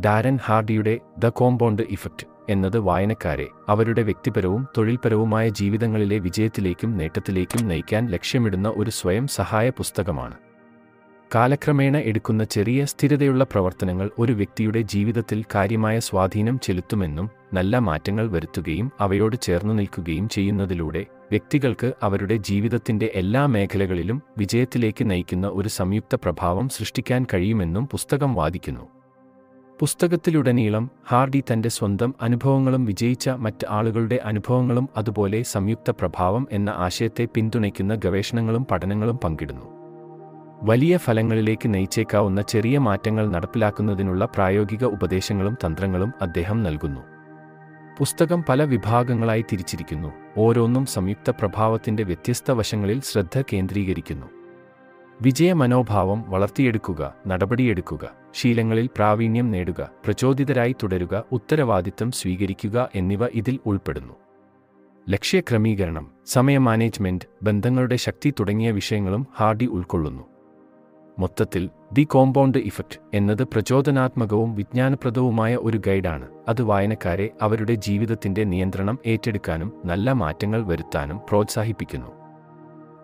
Darren ഹാർഡിയുടെ the compound effect എന്നത് വായനക്കാരെ അവരുടെ വ്യക്തിപരവും തൊഴിൽപരവുമായ ജീവിതങ്ങളിലെ വിജയത്തിലേക്കും നേട്ടത്തിലേക്കും നയിക്കാൻ ലക്ഷ്യമിടുന്ന ഒരു സ്വയം സഹായ പുസ്തകമാണ്. കാലക്രമേണ എടുക്കുന്ന ചെറിയ സ്ഥിരതയുള്ള പ്രവർത്തനങ്ങൾ ഒരു വ്യക്തിയുടെ ജീവിതത്തിൽ കാര്യമായ സ്വാധീനം ചെലുത്തുമെന്നും നല്ല മാറ്റങ്ങൾ വരുത്തുകയും അവയോട് ചേർന്നു നിൽക്കുകയും ചെയ്യുന്നതിലൂടെ വ്യക്തികൾക്ക് അവരുടെ ജീവിതത്തിന്റെ എല്ലാ മേഖലകളിലും വിജയത്തിലേക്ക് നയിക്കുന്ന ഒരു സംയുക്ത പ്രഭാവം സൃഷ്ടിക്കാൻ കഴിയുമെന്നും പുസ്തകം വാദിക്കുന്നു. പുസ്തകത്തിലുടനീളം ഹാർഡി തന്റെ സ്വന്തം അനുഭവങ്ങളും വിജയിച്ച മറ്റ് ആളുകളുടെ അനുഭവങ്ങളും അതുപോലെ സംയുക്ത പ്രഭാവം എന്ന ആശയത്തെ പിന്തുണയ്ക്കുന്ന ഗവേഷണങ്ങളും പഠനങ്ങളും പങ്കിടുന്നു. വലിയ ഫലങ്ങളിലേക്ക് നയിച്ചേക്കാവുന്ന ചെറിയ മാറ്റങ്ങൾ നടപ്പിലാക്കുന്നതിനുള്ള പ്രായോഗിക ഉപദേശങ്ങളും തന്ത്രങ്ങളും അദ്ദേഹം നൽകുന്നു. പുസ്തകം പല വിഭാഗങ്ങളായി തിരിച്ചിരിക്കുന്നു. ഓരോന്നും സംയുക്ത പ്രഭാവത്തിന്റെ വ്യത്യസ്ത വശങ്ങളിൽ ശ്രദ്ധ കേന്ദ്രീകരിക്കുന്നു. വിജയ മനോഭാവം വളർത്തിയെടുക്കുക നടപടിയെടുക്കുക ശീലങ്ങളിൽ പ്രാവീണ്യം നേടുക പ്രചോദിതരായി തുടരുക ഉത്തരവാദിത്തം സ്വീകരിക്കുക എന്നിവ ഇതിൽ ഉൾപ്പെടുന്നു. ലക്ഷ്യക്രമീകരണം സമയ മാനേജ്മെന്റ് ബന്ധങ്ങളുടെ ശക്തി തുടങ്ങിയ വിഷയങ്ങളും ഹാർഡി ഉൾക്കൊള്ളുന്നു. മൊത്തത്തിൽ ദി കോമ്പൗണ്ട് ഇഫക്റ്റ് എന്നത് പ്രചോദനാത്മകവും വിജ്ഞാനപ്രദവുമായ ഒരു ഗൈഡാണ്. അത് വായനക്കാരെ അവരുടെ ജീവിതത്തിന്റെ നിയന്ത്രണം ഏറ്റെടുക്കാനും നല്ല മാറ്റങ്ങൾ വരുത്താനും പ്രോത്സാഹിപ്പിക്കുന്നു.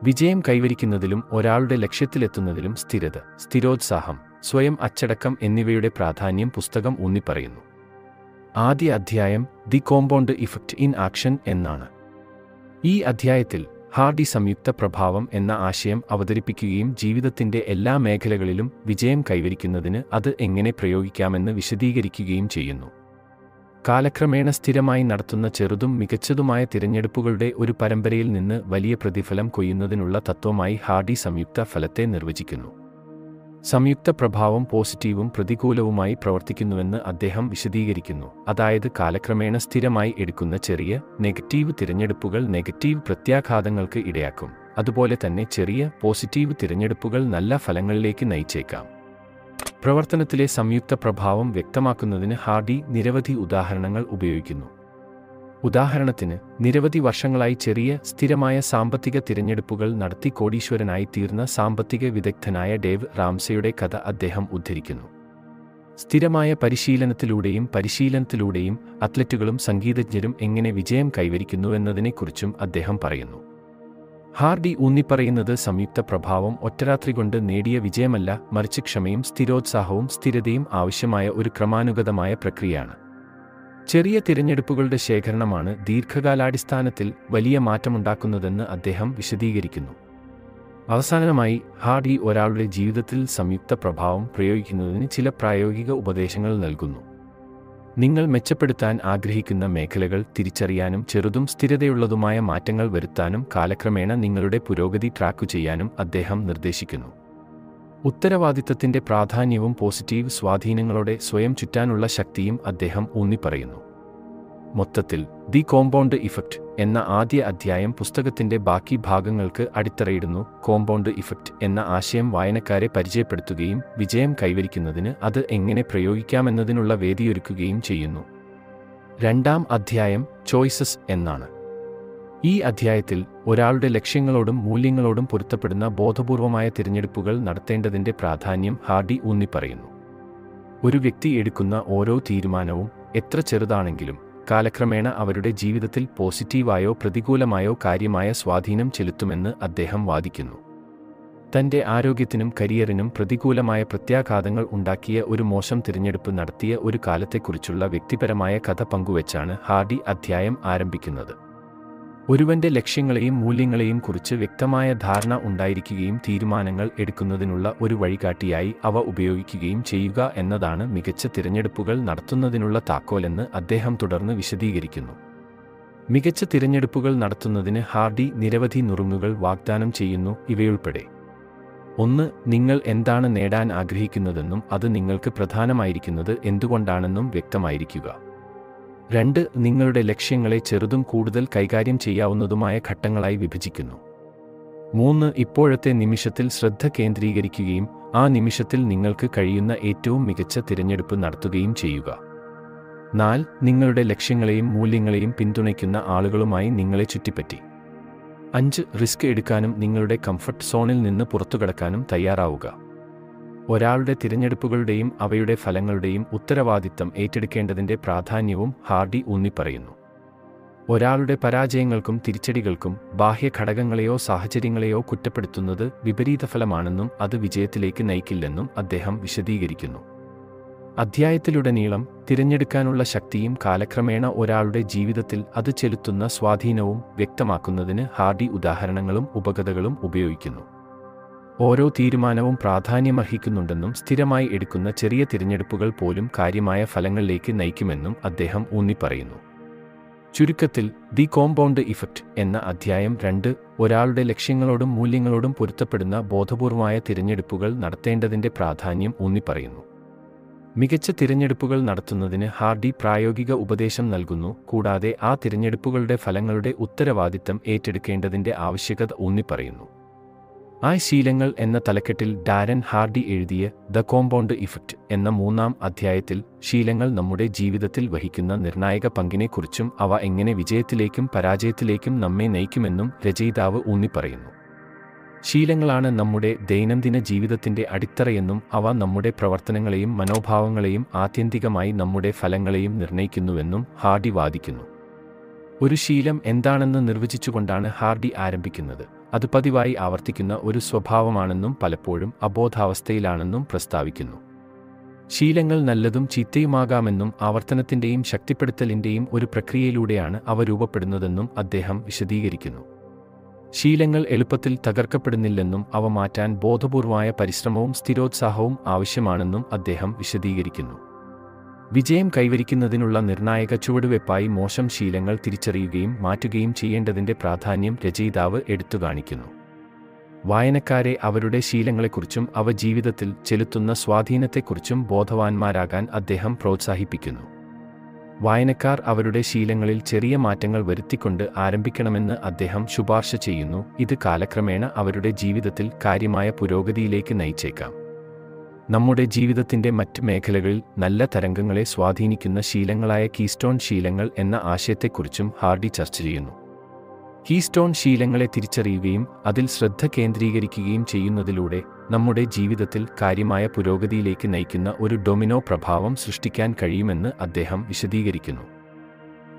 വിജയം കൈവരിക്കുന്നതിലും ഒരാളുടെ ലക്ഷ്യത്തിലെത്തുന്നതിലും സ്ഥിരത സ്ഥിരോത്സാഹം സ്വയം അച്ചടക്കം എന്നിവയുടെ പ്രാധാന്യം പുസ്തകം ഊന്നിപ്പറയുന്നു. ആദ്യ അധ്യായം the compound effect in action എന്നാണ്. ഈ അധ്യായത്തിൽ ഹാർഡി സംയുക്ത പ്രഭാവം എന്ന ആശയം അവതരിപ്പിക്കുകയും ജീവിതത്തിന്റെ എല്ലാ മേഖലകളിലും വിജയം കൈവരിക്കുന്നതിന് അത് എങ്ങനെ പ്രയോഗിക്കാമെന്ന് വിശദീകരിക്കുകയും ചെയ്യുന്നു. കാലക്രമേണ സ്ഥിരമായി നടത്തുന്ന ചെറുതും മികച്ചതുമായ തിരഞ്ഞെടുപ്പുകളുടെ ഒരു പരമ്പരയിൽ നിന്ന് വലിയ പ്രതിഫലം കൊയ്യുന്നതിനുള്ള തത്വമായി ഹാർഡി സംയുക്ത ഫലത്തെ നിർവചിക്കുന്നു. സംയുക്ത പ്രഭാവം പോസിറ്റീവും പ്രതികൂലവുമായി പ്രവർത്തിക്കുന്നുവെന്ന് അദ്ദേഹം വിശദീകരിക്കുന്നു. അതായത് കാലക്രമേണ സ്ഥിരമായി എടുക്കുന്ന ചെറിയ നെഗറ്റീവ് തിരഞ്ഞെടുപ്പുകൾ നെഗറ്റീവ് പ്രത്യാഘാതങ്ങൾക്ക് ഇടയാക്കും. അതുപോലെ തന്നെ ചെറിയ പോസിറ്റീവ് തിരഞ്ഞെടുപ്പുകൾ നല്ല ഫലങ്ങളിലേക്ക് നയിച്ചേക്കാം. പ്രവർത്തനത്തിലെ സംയുക്ത പ്രഭാവം വ്യക്തമാക്കുന്നതിന് ഹാർഡി നിരവധി ഉദാഹരണങ്ങൾ ഉപയോഗിക്കുന്നു. ഉദാഹരണത്തിന് നിരവധി വർഷങ്ങളായി ചെറിയ സ്ഥിരമായ സാമ്പത്തിക തിരഞ്ഞെടുപ്പുകൾ നടത്തി കോടീശ്വരനായി തീർന്ന സാമ്പത്തിക വിദഗ്ധനായ ഡേവ് റാംസയുടെ കഥ അദ്ദേഹം ഉദ്ധരിക്കുന്നു. സ്ഥിരമായ പരിശീലനത്തിലൂടെയും പരിശീലനത്തിലൂടെയും അത്ലറ്റുകളും സംഗീതജ്ഞരും എങ്ങനെ വിജയം കൈവരിക്കുന്നുവെന്നതിനെക്കുറിച്ചും അദ്ദേഹം പറയുന്നു. ഹാർഡി ഊന്നിപ്പറയുന്നത് സംയുക്ത പ്രഭാവം ഒറ്റരാത്രി കൊണ്ട് നേടിയ വിജയമല്ല മറിച്ച് ക്ഷമയും സ്ഥിരോത്സാഹവും സ്ഥിരതയും ആവശ്യമായ ഒരു ക്രമാനുഗതമായ പ്രക്രിയയാണ്. ചെറിയ തിരഞ്ഞെടുപ്പുകളുടെ ശേഖരണമാണ് ദീർഘകാലാടിസ്ഥാനത്തിൽ വലിയ മാറ്റമുണ്ടാക്കുന്നതെന്ന് അദ്ദേഹം വിശദീകരിക്കുന്നു. അവസാനമായി ഹാർഡി ഒരാളുടെ ജീവിതത്തിൽ സംയുക്ത പ്രഭാവം പ്രയോഗിക്കുന്നതിന് ചില പ്രായോഗിക ഉപദേശങ്ങൾ നൽകുന്നു. നിങ്ങൾ മെച്ചപ്പെടുത്താൻ ആഗ്രഹിക്കുന്ന മേഖലകൾ തിരിച്ചറിയാനും ചെറുതും സ്ഥിരതയുള്ളതുമായ മാറ്റങ്ങൾ വരുത്താനും കാലക്രമേണ നിങ്ങളുടെ പുരോഗതി ട്രാക്കു ചെയ്യാനും അദ്ദേഹം നിർദ്ദേശിക്കുന്നു. ഉത്തരവാദിത്തത്തിന്റെ പ്രാധാന്യവും പോസിറ്റീവ് സ്വാധീനങ്ങളോടെ സ്വയം ചുറ്റാനുള്ള ശക്തിയും അദ്ദേഹം ഊന്നിപ്പറയുന്നു. മൊത്തത്തിൽ ദി കോമ്പൗണ്ട് ഇഫക്റ്റ് എന്ന ആദ്യ അധ്യായം പുസ്തകത്തിന്റെ ബാക്കി ഭാഗങ്ങൾക്ക് അടിത്തറയിടുന്നു. കോമ്പൗണ്ട് ഇഫക്റ്റ് എന്ന ആശയം വായനക്കാരെ പരിചയപ്പെടുത്തുകയും വിജയം കൈവരിക്കുന്നതിന് അത് എങ്ങനെ പ്രയോഗിക്കാമെന്നതിനുള്ള വേദിയൊരുക്കുകയും ചെയ്യുന്നു. രണ്ടാം അധ്യായം ചോയ്സസ് എന്നാണ്. ഈ അധ്യായത്തിൽ ഒരാളുടെ ലക്ഷ്യങ്ങളോടും മൂല്യങ്ങളോടും പൊരുത്തപ്പെടുന്ന ബോധപൂർവമായ തിരഞ്ഞെടുപ്പുകൾ നടത്തേണ്ടതിന്റെ പ്രാധാന്യം ഹാർഡി ഊന്നിപ്പറയുന്നു. ഒരു വ്യക്തി എടുക്കുന്ന ഓരോ തീരുമാനവും എത്ര ചെറുതാണെങ്കിലും കാലക്രമേണ അവരുടെ ജീവിതത്തിൽ പോസിറ്റീവായോ പ്രതികൂലമായോ കാര്യമായ സ്വാധീനം ചെലുത്തുമെന്ന് അദ്ദേഹം വാദിക്കുന്നു. തന്റെ ആരോഗ്യത്തിനും കരിയറിനും പ്രതികൂലമായ പ്രത്യാഘാതങ്ങൾ ഉണ്ടാക്കിയ ഒരു മോശം തിരഞ്ഞെടുപ്പ് നടത്തിയ ഒരു കാലത്തെക്കുറിച്ചുള്ള വ്യക്തിപരമായ കഥ പങ്കുവച്ചാണ് ഹാർഡി അധ്യായം ആരംഭിക്കുന്നത്. ഒരുവന്റെ ലക്ഷ്യങ്ങളെയും മൂല്യങ്ങളെയും കുറിച്ച് വ്യക്തമായ ധാരണ ഉണ്ടായിരിക്കുകയും തീരുമാനങ്ങൾ എടുക്കുന്നതിനുള്ള ഒരു വഴികാട്ടിയായി അവ ഉപയോഗിക്കുകയും ചെയ്യുക എന്നതാണ് മികച്ച തിരഞ്ഞെടുപ്പുകൾ നടത്തുന്നതിനുള്ള താക്കോലെന്ന് അദ്ദേഹം തുടർന്ന് വിശദീകരിക്കുന്നു. മികച്ച തിരഞ്ഞെടുപ്പുകൾ നടത്തുന്നതിന് ഹാർഡി നിരവധി നുറുങ്ങുകൾ വാഗ്ദാനം ചെയ്യുന്നു ഇവയുൾപ്പെടെ. ഒന്ന് നിങ്ങൾ എന്താണ് നേടാൻ ആഗ്രഹിക്കുന്നതെന്നും അത് നിങ്ങൾക്ക് പ്രധാനമായിരിക്കുന്നത് എന്തുകൊണ്ടാണെന്നും വ്യക്തമായിരിക്കുക. രണ്ട് നിങ്ങളുടെ ലക്ഷ്യങ്ങളെ ചെറുതും കൂടുതൽ കൈകാര്യം ചെയ്യാവുന്നതുമായ ഘട്ടങ്ങളായി വിഭജിക്കുന്നു. മൂന്ന് ഇപ്പോഴത്തെ നിമിഷത്തിൽ ശ്രദ്ധ കേന്ദ്രീകരിക്കുകയും ആ നിമിഷത്തിൽ നിങ്ങൾക്ക് കഴിയുന്ന ഏറ്റവും മികച്ച തിരഞ്ഞെടുപ്പ് നടത്തുകയും ചെയ്യുക. നാല് നിങ്ങളുടെ ലക്ഷ്യങ്ങളെയും മൂല്യങ്ങളെയും പിന്തുണയ്ക്കുന്ന ആളുകളുമായി നിങ്ങളെ ചുറ്റിപ്പറ്റി. അഞ്ച് റിസ്ക് എടുക്കാനും നിങ്ങളുടെ കംഫർട്ട് സോണിൽ നിന്ന് പുറത്തുകടക്കാനും തയ്യാറാവുക. ഒരാളുടെ തിരഞ്ഞെടുപ്പുകളുടെയും അവയുടെ ഫലങ്ങളുടെയും ഉത്തരവാദിത്തം ഏറ്റെടുക്കേണ്ടതിന്റെ പ്രാധാന്യവും ഹാർഡി ഊന്നിപ്പറയുന്നു. ഒരാളുടെ പരാജയങ്ങൾക്കും തിരിച്ചടികൾക്കും ബാഹ്യ ഘടകങ്ങളെയോ സാഹചര്യങ്ങളെയോ കുറ്റപ്പെടുത്തുന്നത് വിപരീതഫലമാണെന്നും അത് വിജയത്തിലേക്ക് നയിക്കില്ലെന്നും അദ്ദേഹം വിശദീകരിക്കുന്നു. അധ്യായത്തിലുടനീളം തിരഞ്ഞെടുക്കാനുള്ള ശക്തിയും കാലക്രമേണ ഒരാളുടെ ജീവിതത്തിൽ അത് ചെലുത്തുന്ന സ്വാധീനവും വ്യക്തമാക്കുന്നതിന് ഹാർഡി ഉദാഹരണങ്ങളും ഉപകഥകളും ഉപയോഗിക്കുന്നു. ഓരോ തീരുമാനവും പ്രാധാന്യമർഹിക്കുന്നുണ്ടെന്നും സ്ഥിരമായി എടുക്കുന്ന ചെറിയ തിരഞ്ഞെടുപ്പുകൾ പോലും കാര്യമായ ഫലങ്ങളിലേക്ക് നയിക്കുമെന്നും അദ്ദേഹം ഊന്നിപ്പറയുന്നു. ചുരുക്കത്തിൽ ദി കോമ്പൗണ്ട് ഇഫക്റ്റ് എന്ന അധ്യായം രണ്ട് ഒരാളുടെ ലക്ഷ്യങ്ങളോടും മൂല്യങ്ങളോടും പൊരുത്തപ്പെടുന്ന ബോധപൂർവമായ തിരഞ്ഞെടുപ്പുകൾ നടത്തേണ്ടതിന്റെ പ്രാധാന്യം ഊന്നിപ്പറയുന്നു. മികച്ച തിരഞ്ഞെടുപ്പുകൾ നടത്തുന്നതിന് ഹാർഡി പ്രായോഗിക ഉപദേശം നൽകുന്നു കൂടാതെ ആ തിരഞ്ഞെടുപ്പുകളുടെ ഫലങ്ങളുടെ ഉത്തരവാദിത്തം ഏറ്റെടുക്കേണ്ടതിന്റെ ആവശ്യകത ഊന്നിപ്പറയുന്നു. ആ ശീലങ്ങൾ എന്ന തലക്കെട്ടിൽ ഡാരൻ ഹാർഡി എഴുതിയ ദ കോമ്പൗണ്ട് ഇഫക്റ്റ് എന്ന മൂന്നാം അധ്യായത്തിൽ ശീലങ്ങൾ നമ്മുടെ ജീവിതത്തിൽ വഹിക്കുന്ന നിർണായക പങ്കിനെക്കുറിച്ചും അവ എങ്ങനെ വിജയത്തിലേക്കും പരാജയത്തിലേക്കും നമ്മെ നയിക്കുമെന്നും രചയിതാവ് ഊന്നിപ്പറയുന്നു. ശീലങ്ങളാണ് നമ്മുടെ ദൈനംദിന ജീവിതത്തിന്റെ അടിത്തറയെന്നും അവ നമ്മുടെ പ്രവർത്തനങ്ങളെയും മനോഭാവങ്ങളെയും ആത്യന്തികമായി നമ്മുടെ ഫലങ്ങളെയും നിർണയിക്കുന്നുവെന്നും ഹാർഡി വാദിക്കുന്നു. ഒരു ശീലം എന്താണെന്ന് നിർവചിച്ചുകൊണ്ടാണ് ഹാർഡി ആരംഭിക്കുന്നത്. അത് പതിവായി ആവർത്തിക്കുന്ന ഒരു സ്വഭാവമാണെന്നും പലപ്പോഴും അബോധാവസ്ഥയിലാണെന്നും പ്രസ്താവിക്കുന്നു. ശീലങ്ങൾ നല്ലതും ചീത്തയുമാകാമെന്നും ആവർത്തനത്തിന്റെയും ശക്തിപ്പെടുത്തലിന്റെയും ഒരു പ്രക്രിയയിലൂടെയാണ് അവ രൂപപ്പെടുന്നതെന്നും അദ്ദേഹം വിശദീകരിക്കുന്നു. ശീലങ്ങൾ എളുപ്പത്തിൽ തകർക്കപ്പെടുന്നില്ലെന്നും അവ മാറ്റാൻ ബോധപൂർവമായ പരിശ്രമവും സ്ഥിരോത്സാഹവും ആവശ്യമാണെന്നും അദ്ദേഹം വിശദീകരിക്കുന്നു. വിജയം കൈവരിക്കുന്നതിനുള്ള നിർണായക ചുവടുവെപ്പായി മോശം ശീലങ്ങൾ തിരിച്ചറിയുകയും മാറ്റുകയും ചെയ്യേണ്ടതിന്റെ പ്രാധാന്യം രചയിതാവ് എടുത്തു കാണിക്കുന്നു. വായനക്കാരെ അവരുടെ ശീലങ്ങളെക്കുറിച്ചും അവ ജീവിതത്തിൽ ചെലുത്തുന്ന സ്വാധീനത്തെക്കുറിച്ചും ബോധവാന്മാരാകാൻ അദ്ദേഹം പ്രോത്സാഹിപ്പിക്കുന്നു. വായനക്കാർ അവരുടെ ശീലങ്ങളിൽ ചെറിയ മാറ്റങ്ങൾ വരുത്തിക്കൊണ്ട് ആരംഭിക്കണമെന്ന് അദ്ദേഹം ശുപാർശ ചെയ്യുന്നു. ഇത് കാലക്രമേണ അവരുടെ ജീവിതത്തിൽ കാര്യമായ പുരോഗതിയിലേക്ക് നയിച്ചേക്കാം. നമ്മുടെ ജീവിതത്തിന്റെ മറ്റ് മേഖലകളിൽ നല്ല തരംഗങ്ങളെ സ്വാധീനിക്കുന്ന ശീലങ്ങളായ കീസ്റ്റോൺ ശീലങ്ങൾ എന്ന ആശയത്തെക്കുറിച്ചും ഹാർഡി ചർച്ച ചെയ്യുന്നു. കീസ്റ്റോൺ ശീലങ്ങളെ തിരിച്ചറിയുകയും അതിൽ ശ്രദ്ധ കേന്ദ്രീകരിക്കുകയും ചെയ്യുന്നതിലൂടെ നമ്മുടെ ജീവിതത്തിൽ കാര്യമായ പുരോഗതിയിലേക്ക് നയിക്കുന്ന ഒരു ഡൊമിനോ പ്രഭാവം സൃഷ്ടിക്കാൻ കഴിയുമെന്ന് അദ്ദേഹം വിശദീകരിക്കുന്നു.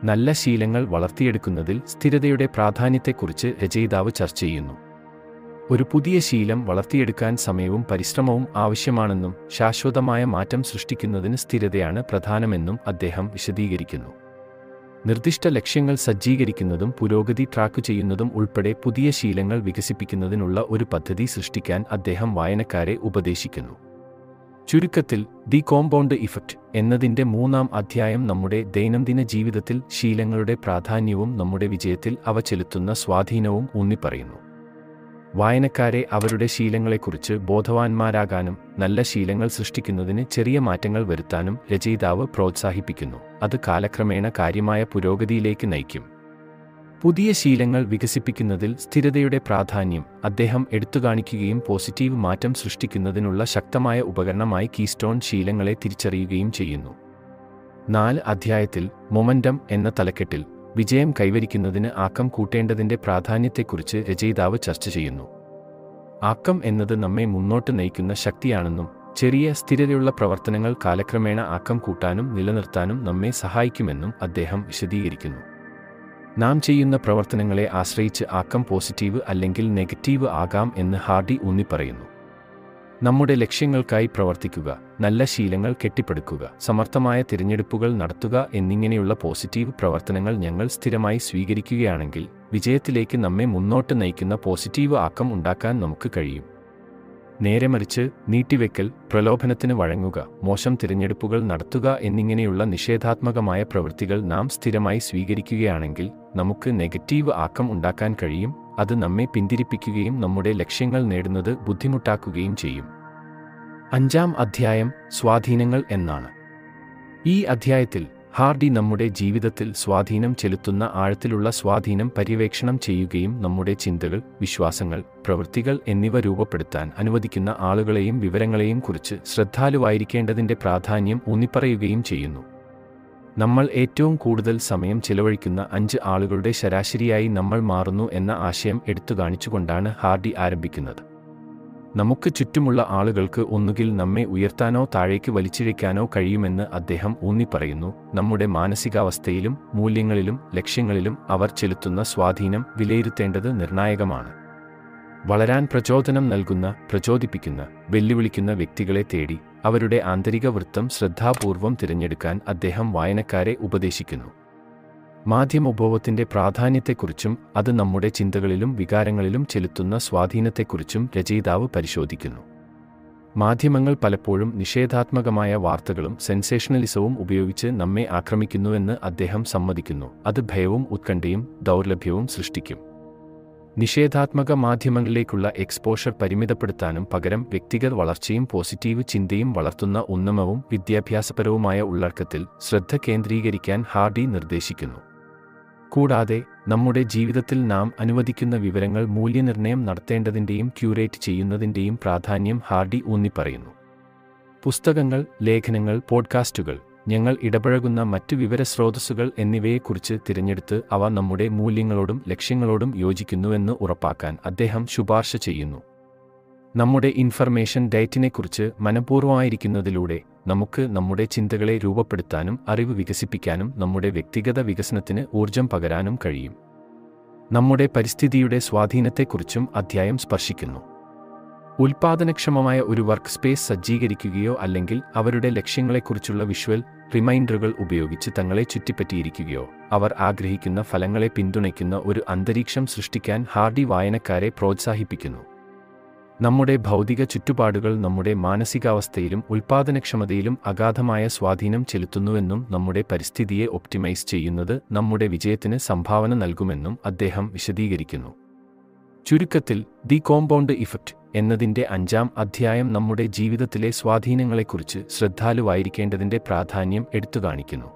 നല്ല ശീലങ്ങൾ വളർത്തിയെടുക്കുന്നതിൽ സ്ഥിരതയുടെ പ്രാധാന്യത്തെക്കുറിച്ച് രചയിതാവ് ചർച്ച ചെയ്യുന്നു. ഒരു പുതിയ ശീലം വളർത്തിയെടുക്കാൻ സമയവും പരിശ്രമവും ആവശ്യമാണെന്നും ശാശ്വതമായ മാറ്റം സൃഷ്ടിക്കുന്നതിന് സ്ഥിരതയാണ് പ്രധാനമെന്നും അദ്ദേഹം വിശദീകരിക്കുന്നു. നിർദ്ദിഷ്ട ലക്ഷ്യങ്ങൾ സജ്ജീകരിക്കുന്നതും പുരോഗതി ട്രാക്ക് ചെയ്യുന്നതും ഉൾപ്പെടെ പുതിയ ശീലങ്ങൾ വികസിപ്പിക്കുന്നതിനുള്ള ഒരു പദ്ധതി സൃഷ്ടിക്കാൻ അദ്ദേഹം വായനക്കാരെ ഉപദേശിക്കുന്നു. ചുരുക്കത്തിൽ ദി കോമ്പൗണ്ട് ഇഫക്റ്റ് എന്നതിന്റെ മൂന്നാം അധ്യായം നമ്മുടെ ദൈനംദിന ജീവിതത്തിൽ ശീലങ്ങളുടെ പ്രാധാന്യവും നമ്മുടെ വിജയത്തിൽ അവ ചെലുത്തുന്ന സ്വാധീനവും ഊന്നിപ്പറയുന്നു. വായനക്കാരെ അവരുടെ ശീലങ്ങളെക്കുറിച്ച് ബോധവാന്മാരാകാനും നല്ല ശീലങ്ങൾ സൃഷ്ടിക്കുന്നതിന് ചെറിയ മാറ്റങ്ങൾ വരുത്താനും രചയിതാവ് പ്രോത്സാഹിപ്പിക്കുന്നു. അത് കാലക്രമേണ കാര്യമായ പുരോഗതിയിലേക്ക് നയിക്കും. പുതിയ ശീലങ്ങൾ വികസിപ്പിക്കുന്നതിൽ സ്ഥിരതയുടെ പ്രാധാന്യം അദ്ദേഹം എടുത്തുകാണിക്കുകയും പോസിറ്റീവ് മാറ്റം സൃഷ്ടിക്കുന്നതിനുള്ള ശക്തമായ ഉപകരണമായി കീസ്റ്റോൺ ശീലങ്ങളെ തിരിച്ചറിയുകയും ചെയ്യുന്നു. നാല് അധ്യായത്തിൽ മൊമന്റം എന്ന തലക്കെട്ടിൽ വിജയം കൈവരിക്കുന്നതിന് ആക്കം കൂട്ടേണ്ടതിന്റെ പ്രാധാന്യത്തെക്കുറിച്ച് രചയിതാവ് ചർച്ച ചെയ്യുന്നു. ആക്കം എന്നത് നമ്മെ മുന്നോട്ട് നയിക്കുന്ന ശക്തിയാണെന്നും ചെറിയ സ്ഥിരതയുള്ള പ്രവർത്തനങ്ങൾ കാലക്രമേണ ആക്കം കൂട്ടാനും നിലനിർത്താനും നമ്മെ സഹായിക്കുമെന്നും അദ്ദേഹം വിശദീകരിക്കുന്നു. നാം ചെയ്യുന്ന പ്രവർത്തനങ്ങളെ ആശ്രയിച്ച് ആക്കം പോസിറ്റീവ് അല്ലെങ്കിൽ നെഗറ്റീവ് ആകാം എന്ന് ഹാർഡി ഊന്നിപ്പറയുന്നു. നമ്മുടെ ലക്ഷ്യങ്ങൾക്കായി പ്രവർത്തിക്കുക നല്ല ശീലങ്ങൾ കെട്ടിപ്പടുക്കുക സമർത്ഥമായ തിരഞ്ഞെടുപ്പുകൾ നടത്തുക എന്നിങ്ങനെയുള്ള പോസിറ്റീവ് പ്രവർത്തനങ്ങൾ ഞങ്ങൾ സ്ഥിരമായി സ്വീകരിക്കുകയാണെങ്കിൽ വിജയത്തിലേക്ക് നമ്മെ മുന്നോട്ട് നയിക്കുന്ന പോസിറ്റീവ് ആക്കം ഉണ്ടാക്കാൻ നമുക്ക് കഴിയും. നേരെ മറിച്ച് നീട്ടിവെക്കൽ പ്രലോഭനത്തിന് വഴങ്ങുക മോശം തിരഞ്ഞെടുപ്പുകൾ നടത്തുക എന്നിങ്ങനെയുള്ള നിഷേധാത്മകമായ പ്രവൃത്തികൾ നാം സ്ഥിരമായി സ്വീകരിക്കുകയാണെങ്കിൽ നമുക്ക് നെഗറ്റീവ് ആക്കം ഉണ്ടാക്കാൻ കഴിയും അത് നമ്മെ പിന്തിരിപ്പിക്കുകയും നമ്മുടെ ലക്ഷ്യങ്ങൾ നേടുന്നത് ബുദ്ധിമുട്ടാക്കുകയും ചെയ്യും. അഞ്ചാം അധ്യായം സ്വാധീനങ്ങൾ എന്നാണ്. ഈ അധ്യായത്തിൽ ഹാർഡി നമ്മുടെ ജീവിതത്തിൽ സ്വാധീനം ചെലുത്തുന്ന ആഴത്തിലുള്ള സ്വാധീനം പര്യവേക്ഷണം ചെയ്യുകയും നമ്മുടെ ചിന്തകൾ വിശ്വാസങ്ങൾ പ്രവൃത്തികൾ എന്നിവ രൂപപ്പെടുത്താൻ അനുവദിക്കുന്ന ആളുകളെയും വിവരങ്ങളെയും കുറിച്ച് ശ്രദ്ധാലുവായിരിക്കേണ്ടതിന്റെ പ്രാധാന്യം ഊന്നിപ്പറയുകയും ചെയ്യുന്നു. നമ്മൾ ഏറ്റവും കൂടുതൽ സമയം ചിലവഴിക്കുന്ന അഞ്ച് ആളുകളുടെ ശരാശരിയായി നമ്മൾ മാറുന്നു എന്ന ആശയം എടുത്തു കാണിച്ചുകൊണ്ടാണ് ഹാർഡി ആരംഭിക്കുന്നത്. നമുക്ക് ചുറ്റുമുള്ള ആളുകൾക്ക് ഒന്നുകിൽ നമ്മെ ഉയർത്താനോ താഴേക്ക് വലിച്ചിഴയ്ക്കാനോ കഴിയുമെന്ന് അദ്ദേഹം ഊന്നിപ്പറയുന്നു. നമ്മുടെ മാനസികാവസ്ഥയിലും മൂല്യങ്ങളിലും ലക്ഷ്യങ്ങളിലും അവർ ചെലുത്തുന്ന സ്വാധീനം വിലയിരുത്തേണ്ടത് നിർണായകമാണ്. വളരാൻ പ്രചോദനം നൽകുന്ന പ്രചോദിപ്പിക്കുന്ന വെല്ലുവിളിക്കുന്ന വ്യക്തികളെ തേടി അവരുടെ ആന്തരിക വൃത്തം ശ്രദ്ധാപൂർവം തിരഞ്ഞെടുക്കാൻ അദ്ദേഹം വായനക്കാരെ ഉപദേശിക്കുന്നു. മാധ്യമ മാധ്യമോപഭോഗത്തിന്റെ പ്രാധാന്യത്തെക്കുറിച്ചും അത് നമ്മുടെ ചിന്തകളിലും വികാരങ്ങളിലും ചെലുത്തുന്ന സ്വാധീനത്തെക്കുറിച്ചും രചയിതാവ് പരിശോധിക്കുന്നു. മാധ്യമങ്ങൾ പലപ്പോഴും നിഷേധാത്മകമായ വാർത്തകളും സെൻസേഷണലിസവും ഉപയോഗിച്ച് നമ്മെ ആക്രമിക്കുന്നുവെന്ന് അദ്ദേഹം സമ്മതിക്കുന്നു. അത് ഭയവും ഉത്കണ്ഠയും ദൗർലഭ്യവും സൃഷ്ടിക്കും. നിഷേധാത്മക മാധ്യമങ്ങളിലേക്കുള്ള എക്സ്പോഷർ പരിമിതപ്പെടുത്താനും പകരം വ്യക്തിഗത വളർച്ചയും പോസിറ്റീവ് ചിന്തയും വളർത്തുന്ന ഉന്നമവും വിദ്യാഭ്യാസപരവുമായ ഉള്ളടക്കത്തിൽ ശ്രദ്ധ കേന്ദ്രീകരിക്കാൻ ഹാർഡി നിർദ്ദേശിക്കുന്നു. കൂടാതെ നമ്മുടെ ജീവിതത്തിൽ നാം അനുവദിക്കുന്ന വിവരങ്ങൾ മൂല്യനിർണയം നടത്തേണ്ടതിന്റെയും ക്യൂറേറ്റ് ചെയ്യുന്നതിന്റെയും പ്രാധാന്യം ഹാർഡി ഊന്നിപ്പറയുന്നു. പുസ്തകങ്ങൾ ലേഖനങ്ങൾ പോഡ്കാസ്റ്റുകൾ ഞങ്ങൾ ഇടപഴകുന്ന മറ്റു വിവരസ്രോതസ്സുകൾ എന്നിവയെക്കുറിച്ച് തിരഞ്ഞെടുത്ത് അവ നമ്മുടെ മൂല്യങ്ങളോടും ലക്ഷ്യങ്ങളോടും യോജിക്കുന്നുവെന്ന് ഉറപ്പാക്കാൻ അദ്ദേഹം ശുപാർശ ചെയ്യുന്നു. നമ്മുടെ ഇൻഫർമേഷൻ ഡയറ്റിനെക്കുറിച്ച് മനഃപൂർവമായിരിക്കുന്നതിലൂടെ നമുക്ക് നമ്മുടെ ചിന്തകളെ രൂപപ്പെടുത്താനും അറിവ് വികസിപ്പിക്കാനും നമ്മുടെ വ്യക്തിഗത വികസനത്തിന് ഊർജം പകരാനും കഴിയും. നമ്മുടെ പരിസ്ഥിതിയുടെ സ്വാധീനത്തെക്കുറിച്ചും അധ്യായം സ്പർശിക്കുന്നു. ഉൽപാദനക്ഷമമായ ഒരു വർക്ക് സ്പേസ് സജ്ജീകരിക്കുകയോ അല്ലെങ്കിൽ അവരുടെ ലക്ഷ്യങ്ങളെക്കുറിച്ചുള്ള വിഷ്വൽ റിമൈൻഡറുകൾ ഉപയോഗിച്ച് തങ്ങളെ ചുറ്റിപ്പറ്റിയിരിക്കുകയോ അവർ ആഗ്രഹിക്കുന്ന ഫലങ്ങളെ പിന്തുണയ്ക്കുന്ന ഒരു അന്തരീക്ഷം സൃഷ്ടിക്കാൻ ഹാർഡി വായനക്കാരെ പ്രോത്സാഹിപ്പിക്കുന്നു. നമ്മുടെ ഭൗതിക ചുറ്റുപാടുകൾ നമ്മുടെ മാനസികാവസ്ഥയിലും ഉൽപാദനക്ഷമതയിലും അഗാധമായ സ്വാധീനം ചെലുത്തുന്നുവെന്നും നമ്മുടെ പരിസ്ഥിതിയെ ഒപ്റ്റിമൈസ് ചെയ്യുന്നത് നമ്മുടെ വിജയത്തിന് സംഭാവന നൽകുമെന്നും അദ്ദേഹം വിശദീകരിക്കുന്നു. ചുരുക്കത്തിൽ ദി കോമ്പൗണ്ട് ഇഫക്റ്റ് എന്നതിന്റെ അഞ്ചാം അധ്യായം നമ്മുടെ ജീവിതത്തിലെ സ്വാധീനങ്ങളെക്കുറിച്ച് ശ്രദ്ധാലുവായിരിക്കേണ്ടതിന്റെ പ്രാധാന്യം എടുത്തു കാണിക്കുന്നു